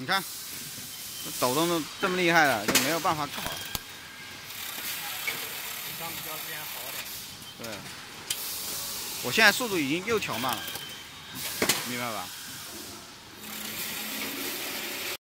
你看，抖动的这么厉害了，就没有办法搞了。上标之前好点。对，我现在速度已经又调慢了，明白吧？